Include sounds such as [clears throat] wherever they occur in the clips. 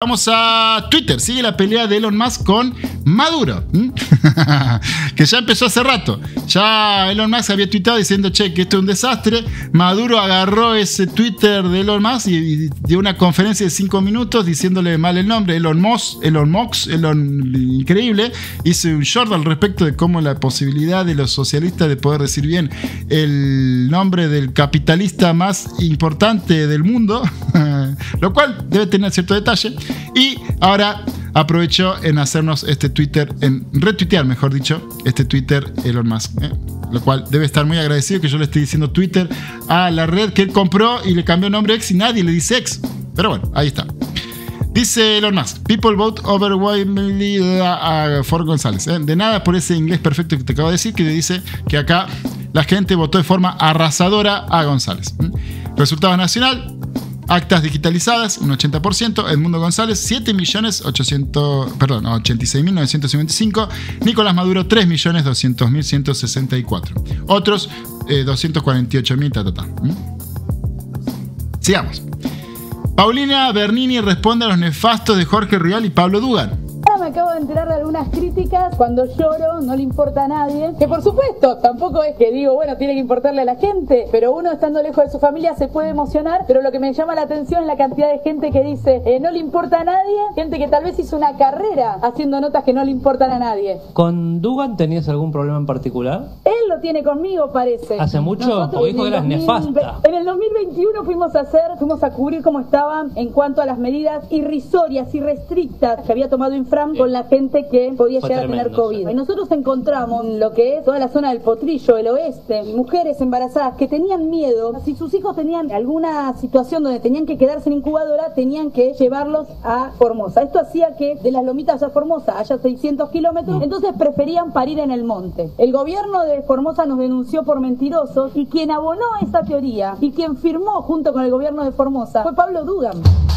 Vamos a Twitter. Sigue la pelea de Elon Musk con Maduro. [laughs] que ya empezó hace rato. Ya Elon Musk había tuitado diciendo, che, que esto es un desastre. Maduro agarró ese Twitter de Elon Musk y, dio una conferencia de cinco minutos diciéndole mal el nombre. Elon Musk, Elon Musk, Elon increíble. Hice un short al respecto de cómo la posibilidad de los socialistas de poder decir bien el nombre del capitalista más importante del mundo. [laughs] lo cual debe tener cierto detalle. Y ahora aprovechó en hacernos este Twitter, en retuitear, mejor dicho, este Twitter Elon Musk. ¿eh? Lo cual debe estar muy agradecido que yo le esté diciendo Twitter a la red que él compró y le cambió nombre X y nadie le dice X. Pero bueno, ahí está. Dice Elon Musk, people vote overwhelmingly for González. ¿eh? De nada por ese inglés perfecto que te acabo de decir, que dice que acá la gente votó de forma arrasadora a González. Resultado nacional, Actas digitalizadas, un 80%. Edmundo González, 7 millones 800, perdón, 86.955. Nicolás Maduro, 3 millones 200.164. Otros, eh, 248.000, ta, ta, ta. ¿Mm? Sigamos. Paulina Bernini responde a los nefastos de Jorge Rial y Pablo Dugan me acabo de enterar de algunas críticas. Cuando lloro no le importa a nadie. Que por supuesto, tampoco es que digo, bueno, tiene que importarle a la gente. Pero uno estando lejos de su familia se puede emocionar. Pero lo que me llama la atención es la cantidad de gente que dice, eh, no le importa a nadie. Gente que tal vez hizo una carrera haciendo notas que no le importan a nadie. ¿Con Dugan tenías algún problema en particular? Él lo tiene conmigo, parece. ¿Hace mucho? o dijo que eras nefasta. En el 2021 fuimos a hacer, fuimos a cubrir cómo estaban en cuanto a las medidas irrisorias y restrictas que había tomado Infram con la gente que podía llegar a tener COVID. Y nosotros encontramos en lo que es toda la zona del Potrillo, el oeste, mujeres embarazadas que tenían miedo, si sus hijos tenían alguna situación donde tenían que quedarse en incubadora, tenían que llevarlos a Formosa. Esto hacía que de las lomitas a Formosa haya 600 kilómetros, entonces preferían parir en el monte. El gobierno de Formosa nos denunció por mentirosos y quien abonó esta teoría y quien firmó junto con el gobierno de Formosa fue Pablo Dugan.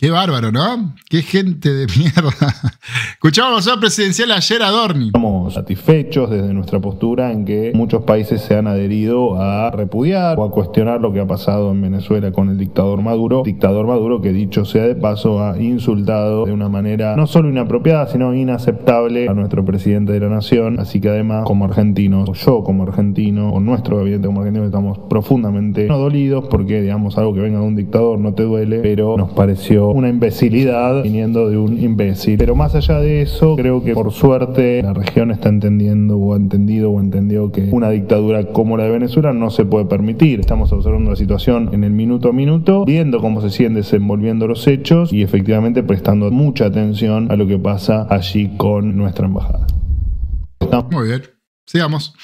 Qué bárbaro, ¿no? Qué gente de mierda. [laughs] Escuchábamos a presidencial ayer a Dorni. Estamos satisfechos desde nuestra postura en que muchos países se han adherido a repudiar o a cuestionar lo que ha pasado en Venezuela con el dictador Maduro. Dictador Maduro que dicho sea de paso ha insultado de una manera no solo inapropiada, sino inaceptable a nuestro presidente de la nación. Así que además, como argentinos, o yo como argentino, o nuestro gabinete como argentino, estamos profundamente no dolidos porque, digamos, algo que venga de un dictador no te duele, pero nos pareció una imbecilidad viniendo de un imbécil. Pero más allá de eso, creo que por suerte la región está entendiendo o ha entendido o entendió que una dictadura como la de Venezuela no se puede permitir. Estamos observando la situación en el minuto a minuto, viendo cómo se siguen desenvolviendo los hechos y efectivamente prestando mucha atención a lo que pasa allí con nuestra embajada. Muy bien, sigamos.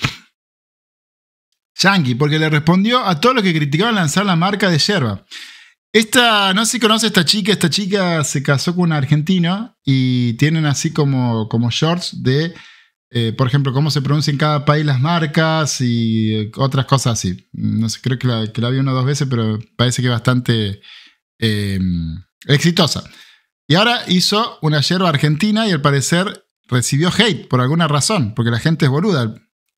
Yankee, porque le respondió a todos los que criticaban lanzar la marca de yerba. Esta, no sé si conoce a esta chica, esta chica se casó con un argentino y tienen así como, como shorts de, eh, por ejemplo, cómo se pronuncia en cada país las marcas y eh, otras cosas así. No sé, creo que la, vi una o dos veces, pero parece que bastante eh, exitosa. Y ahora hizo una yerba argentina y al parecer recibió hate por alguna razón, porque la gente es boluda.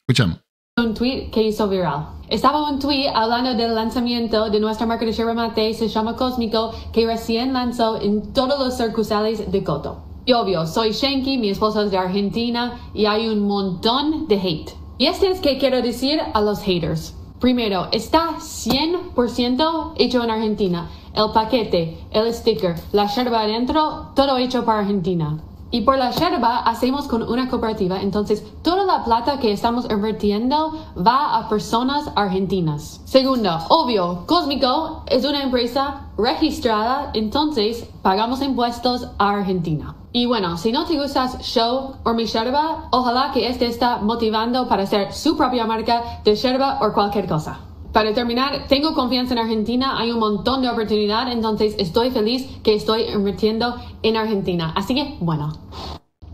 Escuchamos. Un tweet que hizo viral. Estaba un tweet hablando del lanzamiento de nuestra marca de yerba mate, se llama Cósmico, que recién lanzó en todos los circunstales de Coto. Y obvio, soy Shanky, mi esposa es de Argentina, y hay un montón de hate. Y este es que quiero decir a los haters. Primero, está 100% hecho en Argentina. El paquete, el sticker, la yerba adentro, todo hecho para Argentina. Y por la yerba hacemos con una cooperativa, entonces toda la plata que estamos invirtiendo va a personas argentinas. Segundo, obvio, Cósmico es una empresa registrada, entonces pagamos impuestos a Argentina. Y bueno, si no te gustas Show o mi yerba, ojalá que este está motivando para hacer su propia marca de yerba o cualquier cosa. Para terminar, tengo confianza en Argentina, hay un montón de oportunidad, entonces estoy feliz que estoy invirtiendo en Argentina. Así que, bueno,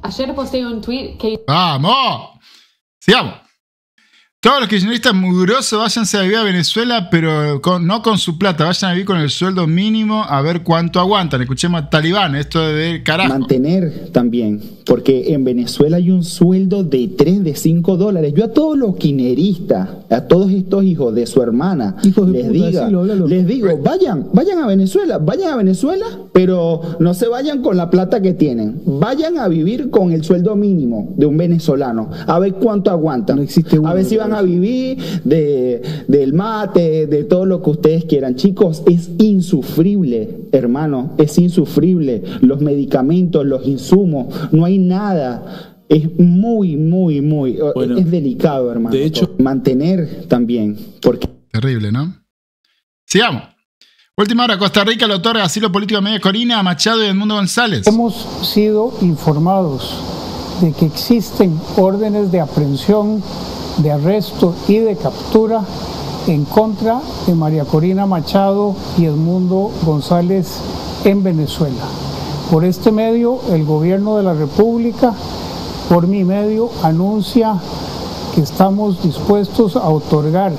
ayer posteé un tweet que... ¡Vamos! Sigamos. Todos los kirchneristas mugrosos váyanse a vivir a Venezuela, pero no con su plata, vayan a vivir con el sueldo mínimo a ver cuánto aguantan. Escuchemos a Talibán, esto de carajo. Mantener también, porque en Venezuela hay un sueldo de 3, de 5 dólares. Yo a todos los kirchneristas, a todos estos hijos de su hermana, les, diga, les digo, vayan, vayan a Venezuela, vayan a Venezuela, pero no se vayan con la plata que tienen. Vayan a vivir con el sueldo mínimo de un venezolano, a ver cuánto aguantan. No existe a ver si van a vivir de, del mate, de todo lo que ustedes quieran. Chicos, es insufrible, hermano, es insufrible. Los medicamentos, los insumos, no hay nada. Es muy, muy, muy, es delicado, hermano. De hecho, mantener también, porque... Terrible, ¿no? Sigamos. Última hora, Costa Rica le otorga asilo político a Media Corina, Machado y Edmundo González. Hemos sido informados de que existen órdenes de aprehensión de arresto y de captura en contra de María Corina Machado y Edmundo González en Venezuela. Por este medio, el gobierno de la República, por mi medio, anuncia que estamos dispuestos a otorgar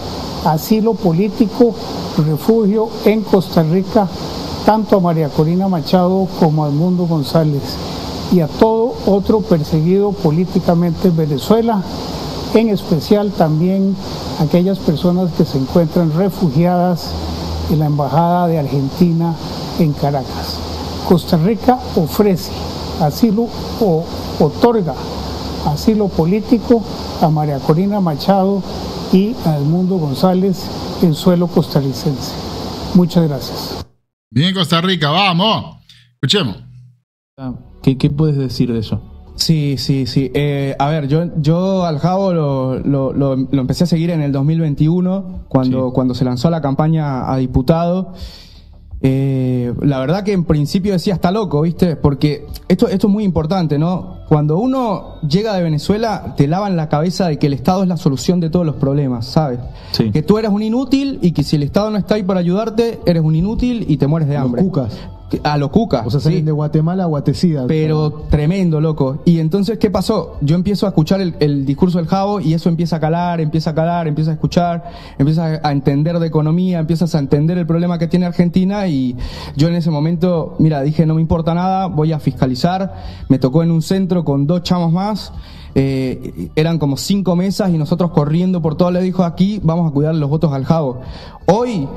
asilo político, refugio en Costa Rica, tanto a María Corina Machado como a Edmundo González y a todo otro perseguido políticamente en Venezuela en especial también aquellas personas que se encuentran refugiadas en la Embajada de Argentina en Caracas. Costa Rica ofrece asilo o otorga asilo político a María Corina Machado y a Edmundo González en suelo costarricense. Muchas gracias. Bien, Costa Rica, vamos. Escuchemos. ¿Qué, qué puedes decir de eso? Sí, sí, sí. Eh, a ver, yo, yo al Javo lo, lo, lo, empecé a seguir en el 2021, cuando, cuando se lanzó la campaña a diputado. Eh, la verdad que en principio decía está loco, ¿viste? Porque esto, esto es muy importante, ¿no? Cuando uno llega de Venezuela, te lavan la cabeza de que el Estado es la solución de todos los problemas, ¿sabes? Que tú eres un inútil y que si el Estado no está ahí para ayudarte, eres un inútil y te mueres de hambre. cucas a lo cuca. O sea, salen de Guatemala a Guatecida. Pero tremendo, loco. Y entonces, ¿qué pasó? Yo empiezo a escuchar el, discurso del Javo y eso empieza a calar, empieza a calar, empieza a escuchar, empieza a entender de economía, empiezas a entender el problema que tiene Argentina y yo en ese momento, mira, dije, no me importa nada, voy a fiscalizar. Me tocó en un centro con dos chamos más. Eh, eran como cinco mesas y nosotros corriendo por todo le dijo aquí vamos a cuidar los votos al Javo. Hoy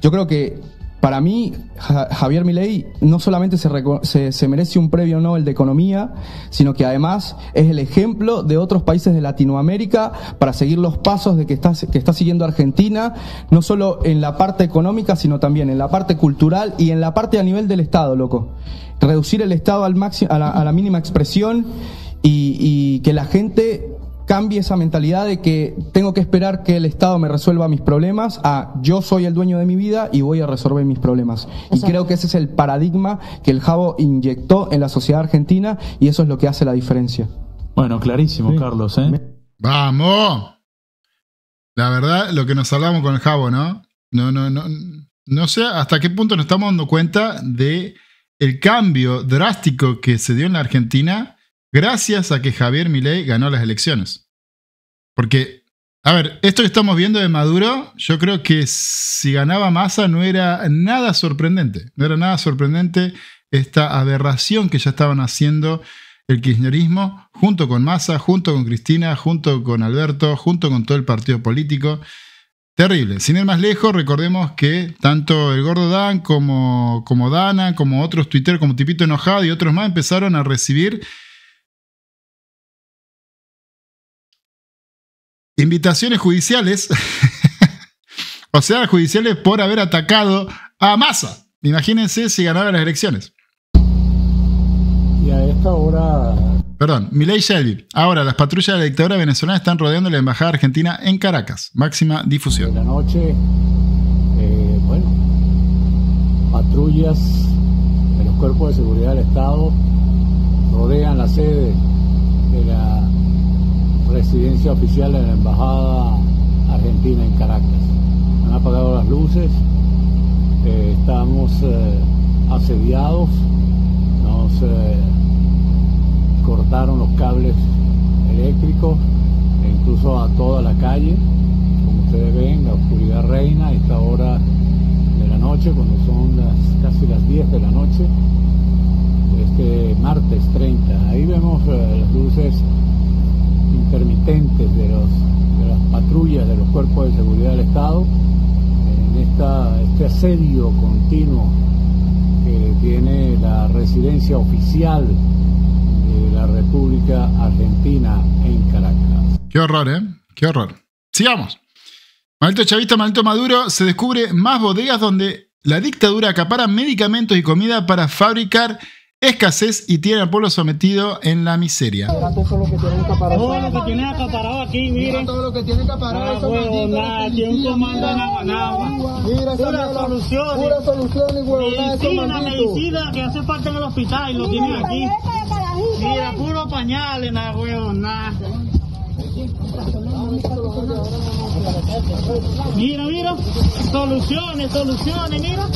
yo creo que para mí, Javier Milei no solamente se, merece un premio Nobel de Economía, sino que además es el ejemplo de otros países de Latinoamérica para seguir los pasos de que está, siguiendo Argentina, no solo en la parte económica, sino también en la parte cultural y en la parte a nivel del Estado, loco. Reducir el Estado al máximo, a, la, mínima expresión y que la gente cambie esa mentalidad de que tengo que esperar que el Estado me resuelva mis problemas a yo soy el dueño de mi vida y voy a resolver mis problemas. Y creo que ese es el paradigma que el Javo inyectó en la sociedad argentina y eso es lo que hace la diferencia. Bueno, clarísimo, Carlos. ¿eh? Vamos. La verdad, lo que nos hablamos con el Javo, ¿no? No, no, no. No sé hasta qué punto nos estamos dando cuenta de el cambio drástico que se dio en la Argentina gracias a que Javier Milei ganó las elecciones. Porque, a ver, esto que estamos viendo de Maduro, yo creo que si ganaba Massa no era nada sorprendente. No era nada sorprendente esta aberración que ya estaban haciendo el kirchnerismo, junto con Massa, junto con Cristina, junto con Alberto, junto con todo el partido político. Terrible. Sin ir más lejos, recordemos que tanto el gordo Dan como, como Dana, como otros Twitter, como Tipito Enojado y otros más empezaron a recibir invitaciones judiciales, [laughs] o sea, judiciales por haber atacado a Massa. Imagínense si ganaba las elecciones. Y a esta hora... Perdón, Milei Shelby. Ahora, las patrullas de la dictadura venezolana están rodeando la embajada argentina en Caracas. Máxima difusión. la noche, eh, bueno, patrullas de los cuerpos de seguridad del Estado rodean la sede de la residencia oficial de la Embajada Argentina en Caracas. Han apagado las luces, eh, estamos eh, asediados, nos eh, cortaron los cables eléctricos en incluso a toda la calle. Como ustedes ven, la oscuridad reina a esta hora de la noche, cuando son las, casi las 10 de la noche, este martes 30. Ahí vemos eh, las luces intermitentes de, los, de las patrullas de los cuerpos de seguridad del Estado en esta, este asedio continuo que tiene la residencia oficial de la República Argentina en Caracas. Qué horror, ¿eh? Qué horror. Sigamos. Maldito chavista, maldito Maduro, se descubre más bodegas donde la dictadura acapara medicamentos y comida para fabricar escasez y tiene al pueblo sometido en la miseria. Todo lo que tienen acaparado. Todo lo que tienen acaparado aquí, miren. Todo lo que tienen acaparado. No, huevo, nada, aquí un comando en Aguanagua. Mira, pura solución. Pura solución y huevo, Medicina, medicina que hace falta en el hospital y lo tienen aquí. Mira, puro pañales, nada, huevo, nada. Mira, mira, soluciones, soluciones, mira,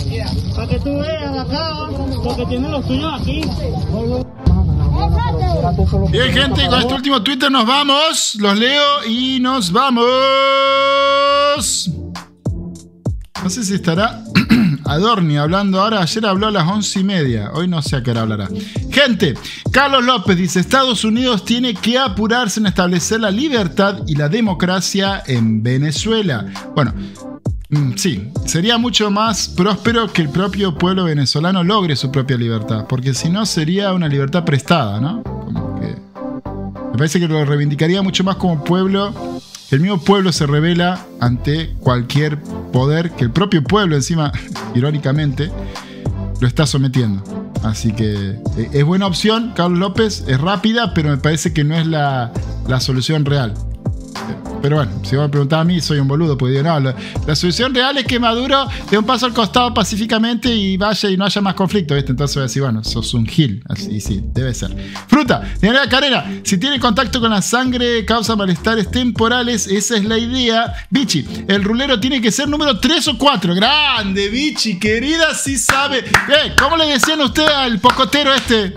para que tú veas acá, porque tienen los tuyos aquí. Bien, gente, con este último Twitter nos vamos. Los leo y nos vamos. No sé si estará [clears throat] Adorni hablando ahora. Ayer habló a las once y media. Hoy no sé a qué hora hablará. Gente, Carlos López dice: Estados Unidos tiene que apurarse en establecer la libertad y la democracia en Venezuela. Bueno. mm, Sí, sería mucho más próspero que el propio pueblo venezolano logre su propia libertad, porque si no sería una libertad prestada, ¿no? Como que me parece que lo reivindicaría mucho más como pueblo. El mismo pueblo se revela ante cualquier poder que el propio pueblo, encima, [laughs] irónicamente, lo está sometiendo. Así que eh, es buena opción, Carlos López, es rápida, pero me parece que no es la, la solución real. Pero bueno, si vos me preguntás a mí, soy un boludo, pues digo, no, la, la solución real es que Maduro dé un paso al costado pacíficamente y vaya y no haya más conflicto, ¿viste? Entonces voy a decir, bueno, sos un gil, así sí, debe ser. Fruta, Diana Carrera, si tiene contacto con la sangre, causa malestares temporales, esa es la idea. Bichi, el rulero tiene que ser número 3 o 4. Grande, Bichi, querida, sí sabe. Eh, ¿Cómo le decían ustedes al pocotero este?